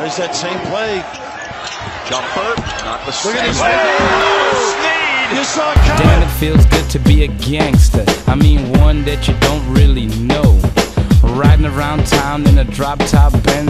There's that same play. Jumper, not the Look at same. this. Oh, You saw coming. Damn, it feels good to be a gangster. I mean, one that you don't really know. Riding around town in a drop top Benz.